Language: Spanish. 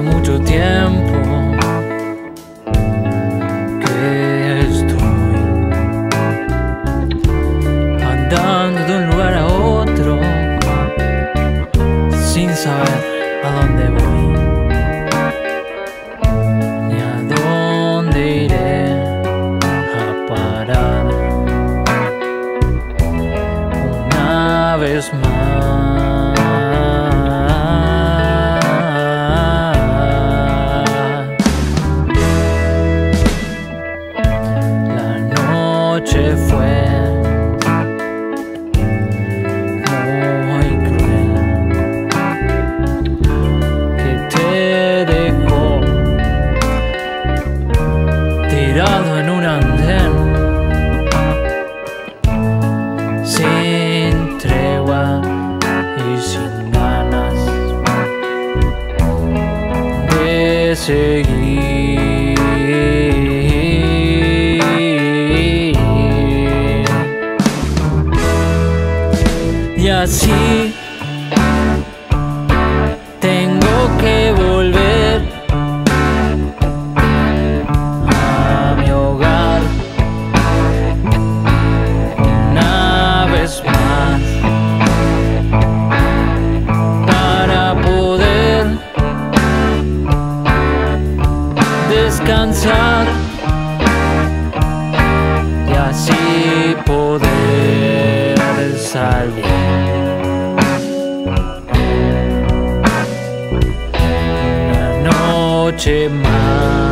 hace mucho tiempo que estoy andando de un lugar a otro sin saber a dónde voy ni a dónde iré a parar una vez más. Fue. Muy cruel. Que te dejó tirado en un andén. Sin tregua y sin ganas de seguir. Así. Tengo que volver a mi hogar una vez más para poder descansar y así salir. Una noche más.